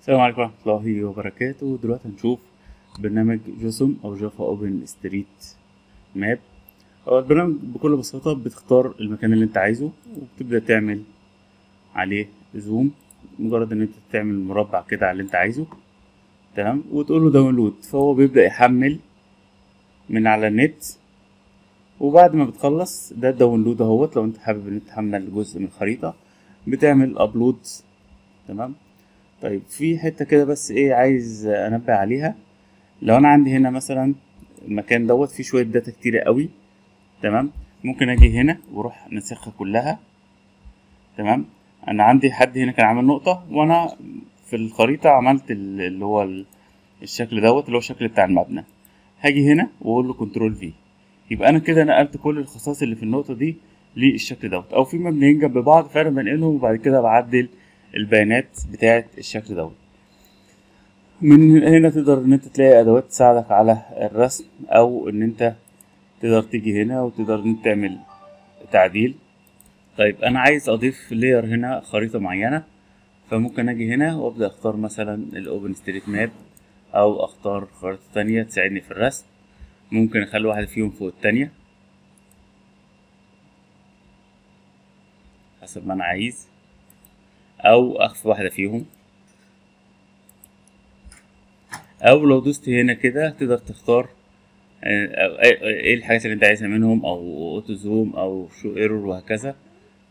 السلام عليكم ورحمة الله وبركاته. دلوقتي هنشوف برنامج JOSM أو Java OpenStreetMap. هو البرنامج بكل بساطة بتختار المكان اللي أنت عايزه وبتبدأ تعمل عليه zoom. مجرد إن أنت تعمل مربع كده على اللي أنت عايزه. تمام؟ وتقول له download. فهو بيبدأ يحمل من على النت. وبعد ما بتخلص ده ال download أهوت. لو أنت حابب إن أنت تحمل جزء من الخريطة بتعمل upload تمام؟ طيب في حتة كده بس إيه عايز أنبه عليها. لو أنا عندي هنا مثلا المكان دوت فيه شوية data كتيرة قوي تمام؟ ممكن أجي هنا وأروح نسخها كلها تمام؟ أنا عندي حد هنا كان عامل نقطة وأنا في الخريطة عملت ال- اللي هو ال- الشكل دوت اللي هو الشكل بتاع المبنى. هاجي هنا وأقول له control V يبقى أنا كده نقلت كل الخصائص اللي في النقطة دي للشكل دوت. أو في مبنيين جنب بعض فانا بنقلهم وبعد كده بعدل البيانات بتاعة الشكل دوت. من هنا تقدر إن أنت تلاقي أدوات تساعدك على الرسم أو إن أنت تقدر تيجي هنا وتقدر إن أنت تعمل تعديل. طيب أنا عايز أضيف layer هنا خريطة معينة فممكن أجي هنا وأبدأ أختار مثلا ال OpenStreetMap أو أختار خريطة تانية تساعدني في الرسم. ممكن أخلي واحدة فيهم فوق التانية. حسب ما أنا عايز. أو اخفي واحدة فيهم. أو لو دوست هنا كده تقدر تختار آه، أو- إيه الحاجات اللي أنت عايزها منهم أو auto zoom أو show error وهكذا.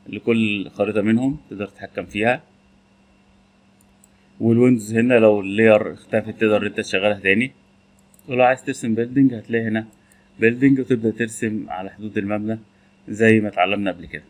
لكل خريطة منهم تقدر تتحكم فيها. وال windows هنا لو ال layer اختفت تقدر أنت تشغلها تاني. ولو عايز ترسم building هتلاقي هنا building وتبدأ ترسم على حدود المبنى زي ما اتعلمنا قبل كده.